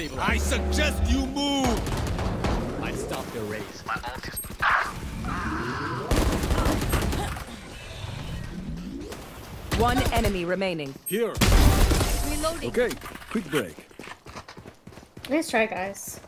I suggest you move. I stopped the race. One enemy remaining. Here. Reloading. Okay, quick break. Nice try, guys.